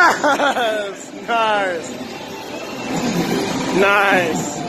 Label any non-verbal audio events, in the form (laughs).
Yes! (laughs) Nice! Nice!